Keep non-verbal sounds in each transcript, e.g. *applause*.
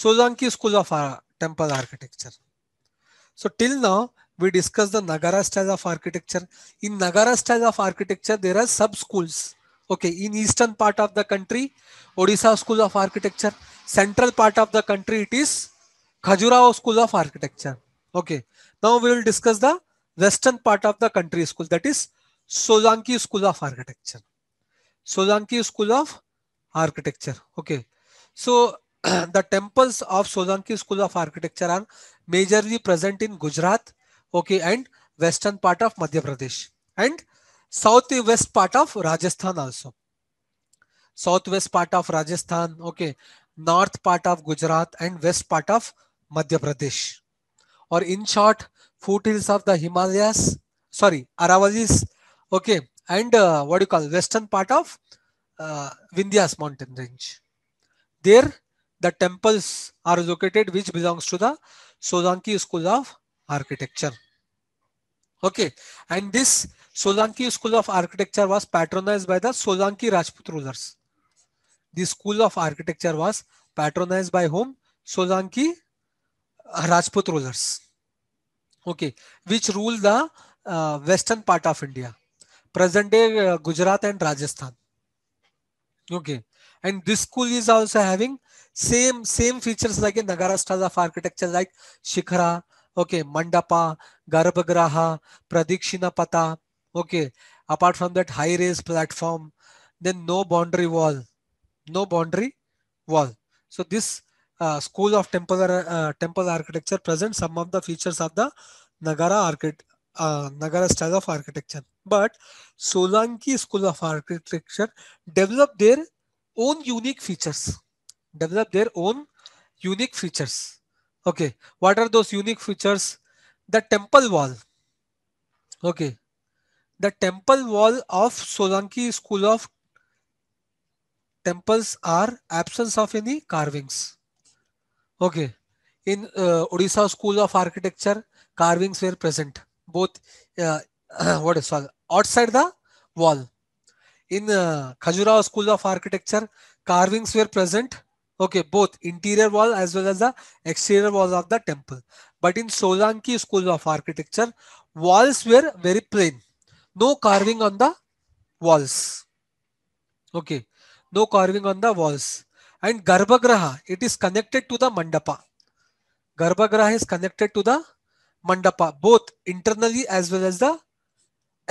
Solanki School of uh, Temple Architecture. So till now, we discussed the Nagara style of architecture. In Nagara style of architecture, there are sub schools. Okay, in eastern part of the country, Odisha School of Architecture. Central part of the country, it is Khajuraho School of Architecture. Okay, now we will discuss the western part of the country school, that is Solanki School of Architecture. Solanki School of Architecture. Okay, so the temples of Solanki School of Architecture are majorly present in Gujarat, okay, and western part of Madhya Pradesh and southwest part of Rajasthan also. Southwest part of Rajasthan, okay, north part of Gujarat and west part of Madhya Pradesh. Or in short, foothills of the Himalayas, sorry, Aravalis, okay, and uh, what do you call western part of uh, Vindhyas mountain range. There, the temples are located which belongs to the Solanki School of Architecture. Okay, and this Solanki School of Architecture was patronized by the Solanki Rajput rulers. The School of Architecture was patronized by whom? Solanki Rajput rulers. Okay, which rule the uh, western part of India, present day uh, Gujarat and Rajasthan. Okay, and this school is also having same same features like in Nagara style of architecture like Shikhara, okay, Mandapa, Garbhagraha, Pradakshina okay. Apart from that, high raised platform, then no boundary wall, no boundary wall. So this uh, school of temple uh, temple architecture presents some of the features of the Nagara architect uh, Nagara style of architecture. But Solanki school of architecture developed their own unique features. Develop their own unique features. Okay, what are those unique features? The temple wall. Okay, the temple wall of Solanki school of temples are absence of any carvings. Okay, in uh, Odisha school of architecture, carvings were present both uh, *clears throat* what is called outside the wall. In uh, Khajuraho school of architecture, carvings were present okay both interior wall as well as the exterior wall of the temple but in solanki school of architecture walls were very plain no carving on the walls okay no carving on the walls and garbhagraha it is connected to the mandapa garbhagraha is connected to the mandapa both internally as well as the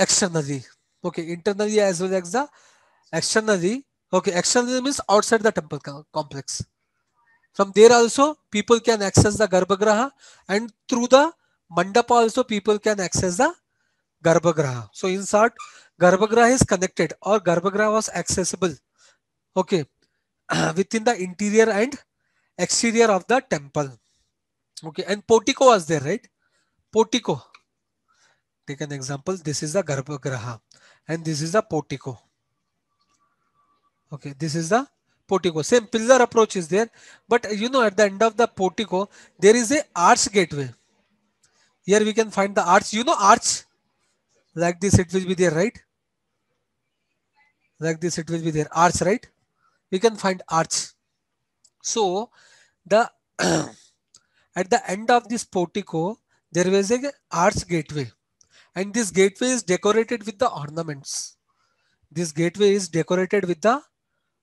externally okay internally as well as the externally Okay, externally means outside the temple complex. From there also people can access the Garbhagraha and through the Mandapa also people can access the Garbhagraha. So in short, Garbhagraha is connected or Garbhagraha was accessible. Okay, *clears throat* within the interior and exterior of the temple. Okay, and portico was there, right? Portico. Take an example. This is the Garbhagraha and this is the portico. Okay, this is the portico. Same pillar approach is there, but you know at the end of the portico there is a arch gateway. Here we can find the arch. You know arch like this it will be there, right? Like this it will be there. Arch, right? We can find arch. So the *clears throat* at the end of this portico there was a arch gateway, and this gateway is decorated with the ornaments. This gateway is decorated with the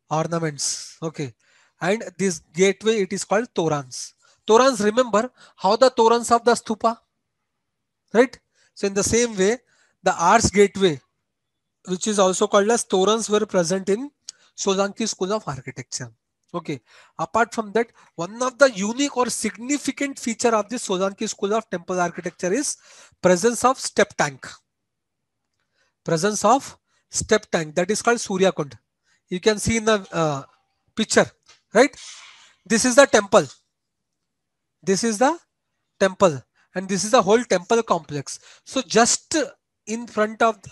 ornaments. Okay. And this gateway it is called torans torans remember how the torans of the stupa? Right? So in the same way the arch gateway which is also called as torans were present in solanki school of architecture okay. Apart from that one of the unique or significant feature of the solanki school of temple architecture is presence of step tank. Presence of step tank. That is called surya kund. You can see in the uh, picture right? This is the temple. This is the temple. And this is the whole temple complex. So just in front of the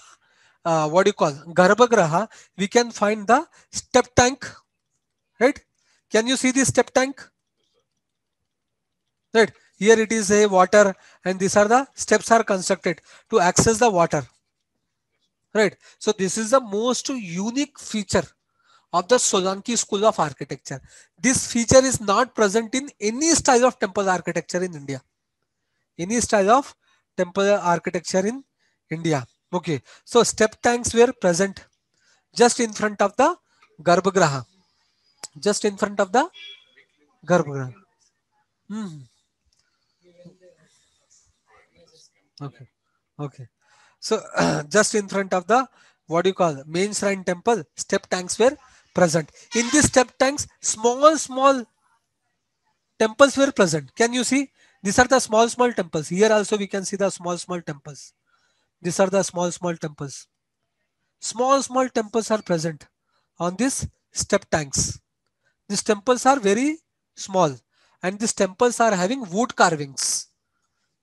uh, what do you call? Garbhagraha we can find the step tank right can you see the step tank right here it is a water and these are the steps are constructed to access the water right so this is the most unique feature of the Solanki school of architecture. This feature is not present in any style of temple architecture in India. Any style of temple architecture in India. Okay, so step tanks were present just in front of the Garbhagriha. Just in front of the Garbhagriha. Hmm. Okay, okay. So *clears throat* just in front of the what do you call main shrine temple, step tanks were present. In these step tanks, small, small temples were present. Can you see? These are the small, small temples. Here also we can see the small, small temples. These are the small, small temples. Small, small temples are present on these step tanks. These temples are very small and these temples are having wood carvings.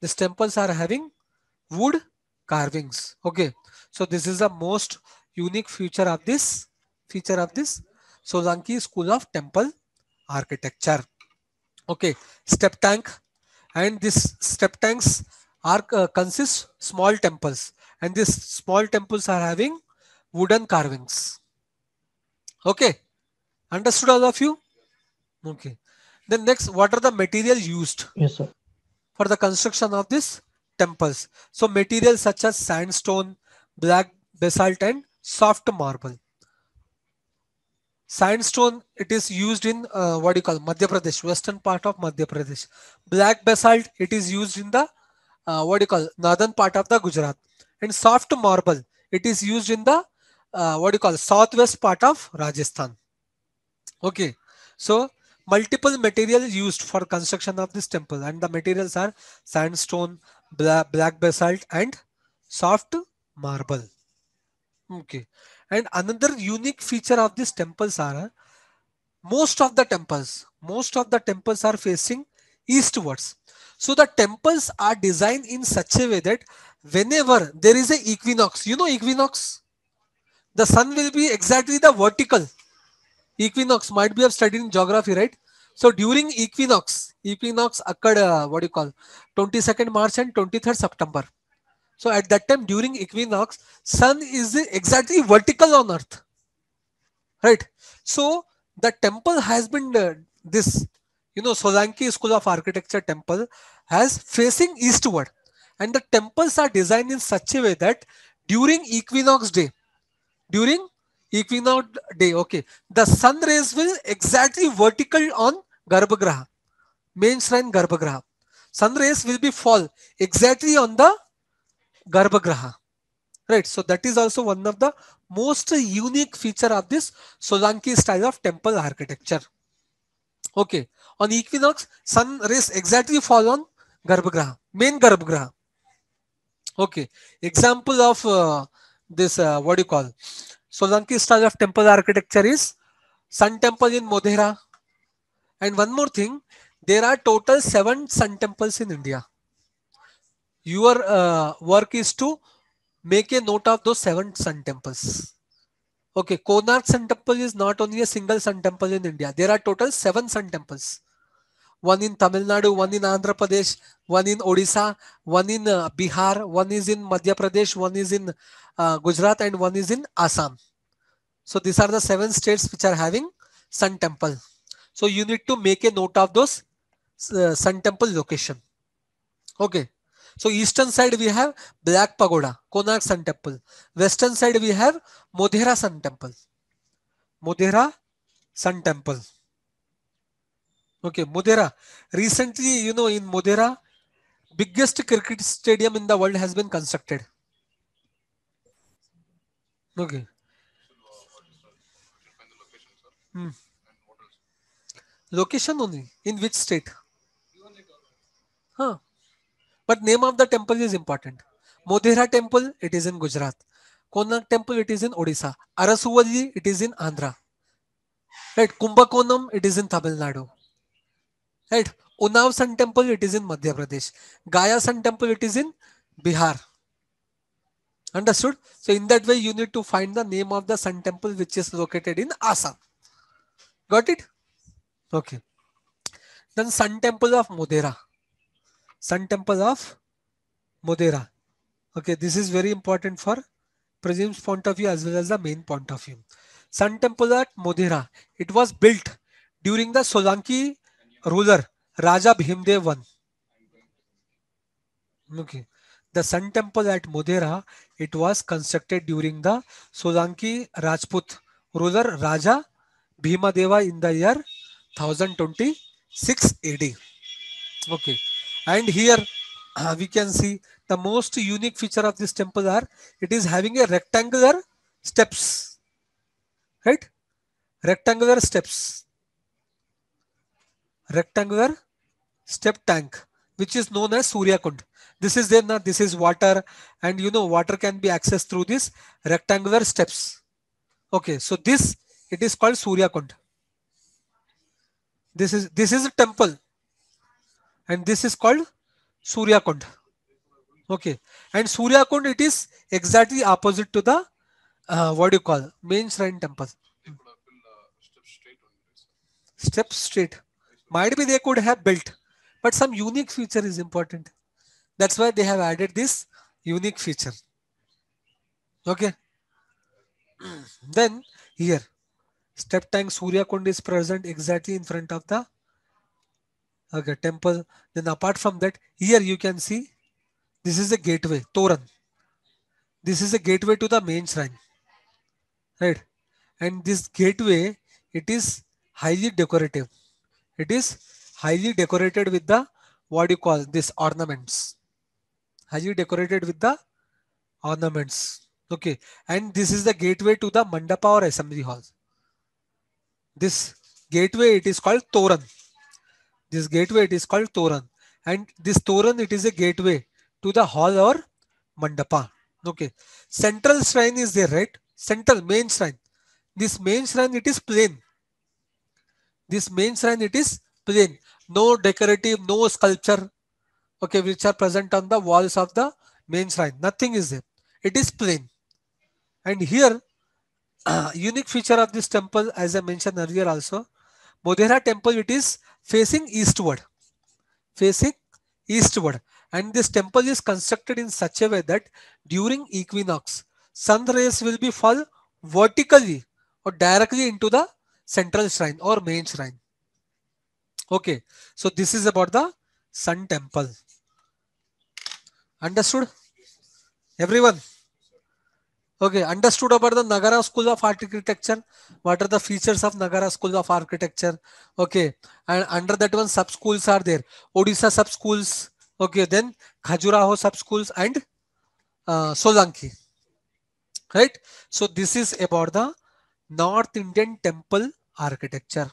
These temples are having wood carvings. Okay. So this is the most unique feature of this feature of this Solanki School of Temple Architecture. Okay. Step tank and this step tanks are uh, consist small temples and these small temples are having wooden carvings okay understood all of you? Okay. Then next what are the material used? Yes, sir. for the construction of these temples. So materials such as sandstone black basalt and soft marble. Sandstone it is used in uh, what do you call madhya pradesh western part of madhya pradesh. Black basalt it is used in the uh, what do you call northern part of the gujarat. And soft marble it is used in the uh, what do you call southwest part of rajasthan okay. So multiple materials used for construction of this temple and the materials are sandstone black, black basalt and soft marble. Okay. And another unique feature of these temples are most of the temples most of the temples are facing eastwards. So the temples are designed in such a way that whenever there is a equinox you know equinox? The sun will be exactly the vertical equinox might be have studied in geography right so during equinox equinox occurred uh, what do you call 22nd march and 23rd september so at that time during equinox, sun is exactly vertical on earth. Right. So the temple has been uh, this, you know, Solanki School of Architecture temple has facing eastward. And the temples are designed in such a way that during equinox day, during equinox day, okay, the sun rays will exactly vertical on Garbhagriha, main shrine Garbhagriha. Sun rays will be fall exactly on the Garbhagriha. Right, so that is also one of the most unique feature of this Solanki style of temple architecture. Okay, on equinox, sun rays exactly fall on Garbhagriha, main Garbhagriha. Okay, example of uh, this, uh, what do you call? Solanki style of temple architecture is Sun Temple in Modhera. And one more thing, there are total seven Sun Temples in India your uh, work is to make a note of those seven sun temples. Okay, Konark Sun Temple is not only a single sun temple in India. There are total seven sun temples. One in Tamil Nadu, one in Andhra Pradesh, one in Odisha, one in uh, Bihar, one is in Madhya Pradesh, one is in uh, Gujarat, and one is in Assam. So these are the seven states which are having sun temple. So you need to make a note of those uh, sun temple location. Okay. So eastern side we have Black Pagoda, Konark Sun Temple. Western side we have Modhera Sun Temple. Modhera Sun Temple. Okay, Modhera. Recently, you know, in Modhera, biggest cricket stadium in the world has been constructed. Okay. Hmm. Location only. In which state? Huh. But name of the temple is important. Modhera temple, it is in Gujarat. Konark temple, it is in Odisha. Arasuvalli, it is in Andhra. Right. Kumbakonam, it is in Tamil Nadu. Right. Unnao Sun temple, it is in Madhya Pradesh. Gaya Sun temple, it is in Bihar. Understood? So in that way, you need to find the name of the sun temple which is located in Assam. Got it? Okay. Then Sun Temple of Modhera. Sun Temple of Modhera. Okay, this is very important for Prelims point of view as well as the main point of view. Sun Temple at Modhera. It was built during the Solanki ruler Raja Bhimdev one okay the sun temple at Modhera it was constructed during the Solanki Rajput ruler Raja Bhimadeva in the thousand twenty six AD okay and here we can see the most unique feature of this temple are it is having a rectangular steps right rectangular steps rectangular step tank which is known as surya kund. This is there now this is water and you know water can be accessed through this rectangular steps. Okay so this it is called surya kund. This is this is a temple and this is called surya kund. Okay and surya kund it is exactly opposite to the uh, what do you call main shrine temple. Step straight might be they could have built but some unique feature is important. That's why they have added this unique feature. Okay. *clears throat* Then here step tank surya kund is present exactly in front of the okay temple. Then apart from that here you can see this is a gateway toran. This is a gateway to the main shrine right? And this gateway it is highly decorative it is highly decorated with the what do you call this ornaments. Highly decorated with the ornaments. Okay. And this is the gateway to the mandapa or assembly hall this gateway it is called toran this gateway it is called toran and this toran it is a gateway to the hall or mandapa. Okay. Central shrine is there right? Central main shrine. This main shrine it is plain this main shrine it is plain. No decorative no sculpture. Okay which are present on the walls of the main shrine. Nothing is there. It is plain. And here uh, *clears throat* unique feature of this temple as i mentioned earlier also modhera temple it is facing eastward. Facing eastward. And this temple is constructed in such a way that during equinox sun rays will be fall vertically or directly into the central shrine or main shrine okay so this is about the sun temple understood everyone okay understood about the nagara school of architecture what are the features of nagara school of architecture okay and under that one sub schools are there odisha sub schools okay then khajuraho sub schools and uh, solanki right so this is about the north indian temple architecture.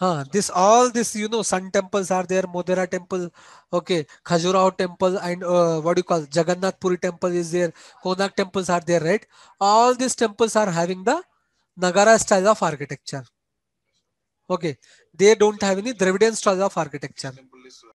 Huh, this all this you know sun temples are there modhera temple okay khajuraho temple and uh, what do you call jagannath puri temple is there konark temples are there right? All these temples are having the nagara style of architecture. Okay they don't have any dravidian style of architecture